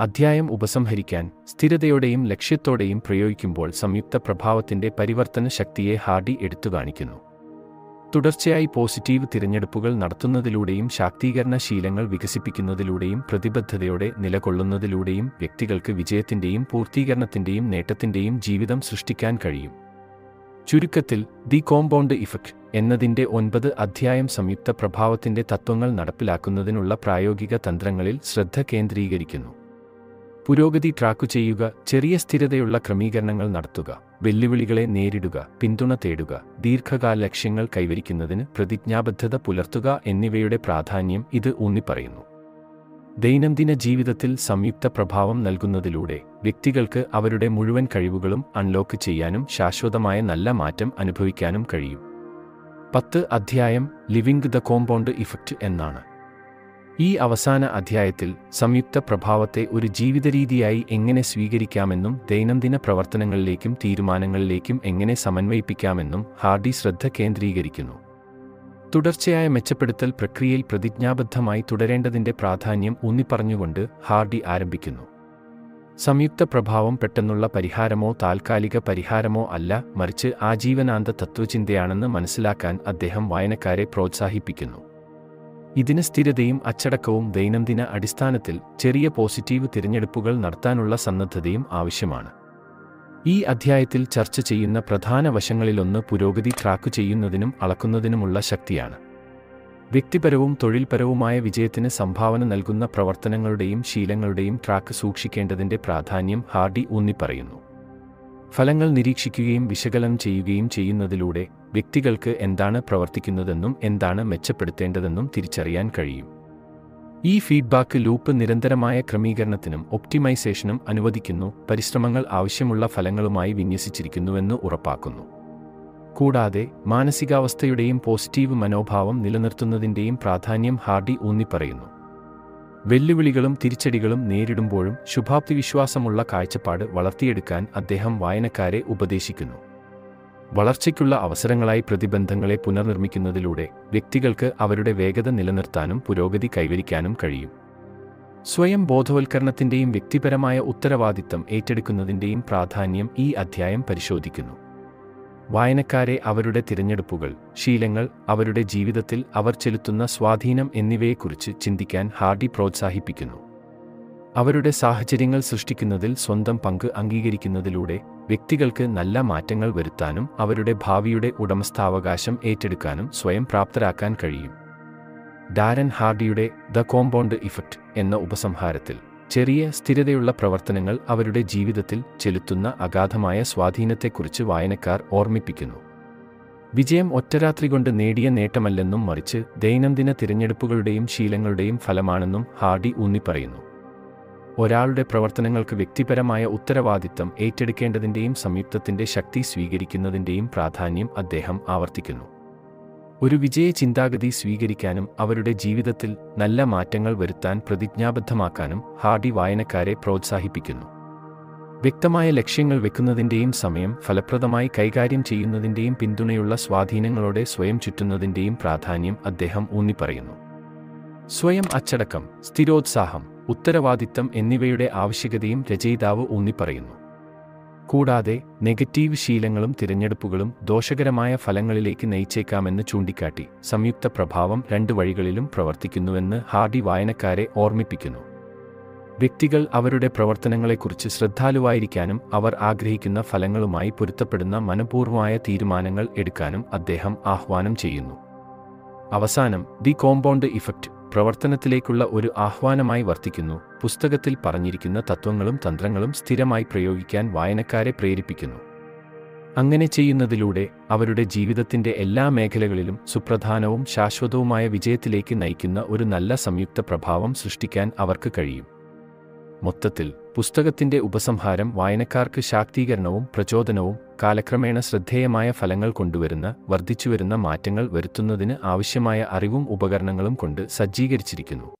അധ്യായം ഉപസംഹരിക്കാൻ സ്ഥിരതയോടെയും ലക്ഷ്യത്തോടെയും പ്രയോഗിക്കുമ്പോൾ സംയുക്ത പ്രഭാവത്തിന്റെ പരിവർത്തന ശക്തിയെ ഹാർഡി എടുത്തുകാണിക്കുന്നു തുടർച്ചയായി പോസിറ്റീവ് തിരഞ്ഞെടുപ്പുകൾ നടത്തുന്നതിലൂടെയും ശാക്തീകരണ ശീലങ്ങൾ വികസിപ്പിക്കുന്നതിലൂടെയും പ്രതിബദ്ധതയോടെ നിലകൊള്ളുന്നതിലൂടെയും വ്യക്തികൾക്ക് വിജയത്തിന്റെയും പൂർത്തീകരണത്തിന്റെയും നേട്ടത്തിന്റെയും ജീവിതം സൃഷ്ടിക്കാൻ കഴിയും. ചുരുക്കത്തിൽ ദി കോമ്പൗണ്ട് ഇഫക്റ്റ് എന്നതിന്റെ ഒൻപത് അധ്യായം സംയുക്ത പ്രഭാവത്തിന്റെ തത്വങ്ങൾ നടപ്പിലാക്കുന്നതിനുള്ള പ്രായോഗിക തന്ത്രങ്ങളിൽ ശ്രദ്ധ കേന്ദ്രീകരിക്കുന്നു. പുരോഗതി ട്രാക്കു ചെയ്യുക ചെറിയ സ്ഥിരതയുള്ള ക്രമീകരണങ്ങൾ നടത്തുക വെല്ലുവിളികളെ നേരിടുക പിന്തുണ തേടുക ദീർഘകാല ലക്ഷ്യങ്ങൾ കൈവരിക്കുന്നതിന് പ്രതിജ്ഞാബദ്ധത പുലർത്തുക എന്നിവയുടെ പ്രാധാന്യം ഇത് ഊന്നിപ്പറയുന്നു. ദൈനംദിന ജീവിതത്തിൽ സംയുക്ത പ്രഭാവം നൽകുന്നതിലൂടെ വ്യക്തികൾക്ക് അവരുടെ മുഴുവൻ കഴിവുകളും അൺലോക്ക് ചെയ്യാനും ശാശ്വതമായ നല്ല മാറ്റം അനുഭവിക്കാനും കഴിയും. പത്ത് അധ്യായം ലിവിംഗ് ദ കോമ്പൗണ്ട് ഇഫക്റ്റ് എന്നാണ്. ഈ അവസാന അധ്യായത്തിൽ സംയുക്ത പ്രഭാവത്തെ ഒരു ജീവിതരീതിയായി എങ്ങനെ സ്വീകരിക്കാമെന്നും ദൈനംദിന പ്രവർത്തനങ്ങളിലേക്കും തീരുമാനങ്ങളിലേക്കും എങ്ങനെ സമന്വയിപ്പിക്കാമെന്നും ഹാർഡി ശ്രദ്ധ കേന്ദ്രീകരിക്കുന്നു. തുടർച്ചയായ മെച്ചപ്പെടുത്തൽ പ്രക്രിയയിൽ പ്രതിജ്ഞാബദ്ധമായി തുടരേണ്ടതിന്റെ പ്രാധാന്യം ഊന്നിപ്പറഞ്ഞുകൊണ്ട് ഹാർഡി ആരംഭിക്കുന്നു. സംയുക്ത പ്രഭാവം പെട്ടെന്നുള്ള പരിഹാരമോ താൽക്കാലിക പരിഹാരമോ അല്ല മറിച്ച് ആജീവനാന്ത തത്വചിന്തയാണെന്ന് മനസ്സിലാക്കാൻ അദ്ദേഹം വായനക്കാരെ പ്രോത്സാഹിപ്പിക്കുന്നു. ഇതിന് സ്ഥിരതയും അച്ചടക്കവും ദൈനംദിന അടിസ്ഥാനത്തിൽ ചെറിയ പോസിറ്റീവ് തിരഞ്ഞെടുപ്പുകൾ നടത്താനുള്ള സന്നദ്ധതയും ആവശ്യമാണ്. ഈ അധ്യായത്തിൽ ചർച്ച ചെയ്യുന്ന പ്രധാന വശങ്ങളിലൊന്ന് പുരോഗതി ട്രാക്ക് ചെയ്യുന്നതിനും അളക്കുന്നതിനുമുള്ള ശക്തിയാണ്. വ്യക്തിപരവും തൊഴിൽപരവുമായ വിജയത്തിന് സംഭാവന നൽകുന്ന പ്രവർത്തനങ്ങളുടെയും ശീലങ്ങളുടെയും ട്രാക്ക് സൂക്ഷിക്കേണ്ടതിന്റെ പ്രാധാന്യം ഹാർഡി ഊന്നിപ്പറയുന്നു. ഫലങ്ങൾ നിരീക്ഷിക്കുകയും വിശകലനം ചെയ്യുകയും ചെയ്യുന്നതിലൂടെ വ്യക്തികൾക്ക് എന്താണ് പ്രവർത്തിക്കുന്നതെന്നും എന്താണ് മെച്ചപ്പെടുത്തേണ്ടതെന്നും തിരിച്ചറിയാൻ കഴിയും. ഈ ഫീഡ്ബാക്ക് ലൂപ്പ് നിരന്തരമായ ക്രമീകരണത്തിനും ഒപ്റ്റിമൈസേഷനും അനുവദിക്കുന്നു പരിശ്രമങ്ങൾ ആവശ്യമുള്ള ഫലങ്ങളുമായി വിന്യസിച്ചിരിക്കുന്നുവെന്ന് ഉറപ്പാക്കുന്നു. കൂടാതെ മാനസികാവസ്ഥയുടെയും പോസിറ്റീവ് മനോഭാവം നിലനിർത്തുന്നതിന്റെയും പ്രാധാന്യം ഹാർഡി ഊന്നിപ്പറയുന്നു. വെല്ലുവിളികളും തിരിച്ചടികളും നേരിടുമ്പോഴും ശുഭാപ്തി വിശ്വാസമുള്ള കാഴ്ചപ്പാട് വളർത്തിയെടുക്കാൻ അദ്ദേഹം വായനക്കാരെ ഉപദേശിക്കുന്നു. വളർച്ചയ്ക്കുള്ള അവസരങ്ങളായി പ്രതിബന്ധങ്ങളെ പുനർനിർമ്മിക്കുന്നതിലൂടെ വ്യക്തികൾക്ക് അവരുടെ വേഗത നിലനിർത്താനും പുരോഗതി കൈവരിക്കാനും കഴിയും. സ്വയം ബോധവൽക്കരണത്തിന്റെയും വ്യക്തിപരമായ ഉത്തരവാദിത്തം ഏറ്റെടുക്കുന്നതിന്റെയും പ്രാധാന്യം ഈ അധ്യായം പരിശോധിക്കുന്നു. വായനക്കാരെ അവരുടെ തിരഞ്ഞെടുപ്പുകൾ ശീലങ്ങൾ അവരുടെ ജീവിതത്തിൽ അവർ ചെലുത്തുന്ന സ്വാധീനം എന്നിവയെക്കുറിച്ച് ചിന്തിക്കാൻ ഹാർഡി പ്രോത്സാഹിപ്പിക്കുന്നു. അവരുടെ സാഹചര്യങ്ങൾ സൃഷ്ടിക്കുന്നതിൽ സ്വന്തം പങ്ക് അംഗീകരിക്കുന്നതിലൂടെ വ്യക്തികൾക്ക് നല്ല മാറ്റങ്ങൾ വരുത്താനും അവരുടെ ഭാവിയുടെ ഉടമസ്ഥാവകാശം ഏറ്റെടുക്കാനും സ്വയം പ്രാപ്തരാക്കാൻ കഴിയും. ഡാരൻ ഹാർഡിയുടെ ദ കോമ്പൗണ്ട് ഇഫക്റ്റ് എന്ന ഉപസംഹാരത്തിൽ ചെറിയ സ്ഥിരതയുള്ള പ്രവർത്തനങ്ങൾ അവരുടെ ജീവിതത്തിൽ ചെലുത്തുന്ന അഗാധമായ സ്വാധീനത്തെക്കുറിച്ച് വായനക്കാർ ഓർമ്മിപ്പിക്കുന്നു. വിജയം ഒറ്റരാത്രി കൊണ്ട് നേടിയ നേട്ടമല്ലെന്നും മറിച്ച് ദൈനംദിന തിരഞ്ഞെടുപ്പുകളുടെയും ശീലങ്ങളുടെയും ഫലമാണെന്നും ഹാർഡി ഊന്നിപ്പറയുന്നു. ഒരാളുടെ പ്രവർത്തനങ്ങൾക്ക് വ്യക്തിപരമായ ഉത്തരവാദിത്തം ഏറ്റെടുക്കേണ്ടതിന്റെയും സംയുക്തത്തിന്റെ ശക്തി സ്വീകരിക്കുന്നതിന്റെയും പ്രാധാന്യം അദ്ദേഹം ആവർത്തിക്കുന്നു. ഒരു വിജയ ചിന്താഗതി സ്വീകരിക്കാനും അവരുടെ ജീവിതത്തിൽ നല്ല മാറ്റങ്ങൾ വരുത്താൻ പ്രതിജ്ഞാബദ്ധമാക്കാനും ഹാർഡി വായനക്കാരെ പ്രോത്സാഹിപ്പിക്കുന്നു. വ്യക്തമായ ലക്ഷ്യങ്ങൾ വെക്കുന്നതിന്റെയും സമയം ഫലപ്രദമായി കൈകാര്യം ചെയ്യുന്നതിന്റെയും പിന്തുണയുള്ള സ്വാധീനങ്ങളോടെ സ്വയം ചുറ്റുന്നതിന്റെയും പ്രാധാന്യം അദ്ദേഹം ഊന്നിപ്പറയുന്നു. സ്വയം അച്ചടക്കം സ്ഥിരോത്സാഹം ഉത്തരവാദിത്തം എന്നിവയുടെ ആവശ്യകതയും രചയിതാവ് ഊന്നിപ്പറയുന്നു. കൂടാതെ നെഗറ്റീവ് ശീലങ്ങളും തിരഞ്ഞെടുപ്പുകളും ദോഷകരമായ ഫലങ്ങളിലേക്ക് നയിച്ചേക്കാമെന്ന് ചൂണ്ടിക്കാട്ടി സംയുക്ത പ്രഭാവം രണ്ട് വഴികളിലും പ്രവർത്തിക്കുന്നുവെന്ന് ഹാർഡി വായനക്കാരെ ഓർമ്മിപ്പിക്കുന്നു. വ്യക്തികൾ അവരുടെ പ്രവർത്തനങ്ങളെക്കുറിച്ച് ശ്രദ്ധാലുവായിരിക്കാനും അവർ ആഗ്രഹിക്കുന്ന ഫലങ്ങളുമായി പൊരുത്തപ്പെടുന്ന മനഃപൂർവമായ തീരുമാനങ്ങൾ എടുക്കാനും അദ്ദേഹം ആഹ്വാനം ചെയ്യുന്നു. അവസാനം ദി കോമ്പൗണ്ട് ഇഫക്റ്റ് പ്രവർത്തനത്തിലേക്കുള്ള ഒരു ആഹ്വാനമായി വർത്തിക്കുന്നു. പുസ്തകത്തിൽ പറഞ്ഞിരിക്കുന്ന തത്വങ്ങളും തന്ത്രങ്ങളും സ്ഥിരമായി പ്രയോഗിക്കാൻ വായനക്കാരെ പ്രേരിപ്പിക്കുന്നു. അങ്ങനെ ചെയ്യുന്നതിലൂടെ അവരുടെ ജീവിതത്തിന്റെ എല്ലാ മേഖലകളിലും സുപ്രധാനവും ശാശ്വതവുമായ വിജയത്തിലേക്ക് നയിക്കുന്ന ഒരു നല്ല സംയുക്ത പ്രഭാവം സൃഷ്ടിക്കാൻ അവർക്ക് കഴിയും. മൊത്തത്തിൽ പുസ്തകത്തിന്റെ ഉപസംഹാരം വായനക്കാർക്ക് ശാക്തീകരണവും പ്രചോദനവും കാലക്രമേണ ശ്രദ്ധേയമായ ഫലങ്ങൾ കൊണ്ടുവരുന്ന വർദ്ധിച്ചുവരുന്ന മാറ്റങ്ങൾ വരുത്തുന്നതിന് ആവശ്യമായ അറിവും ഉപകരണങ്ങളും കൊണ്ട് സജ്ജീകരിച്ചിരിക്കുന്നു.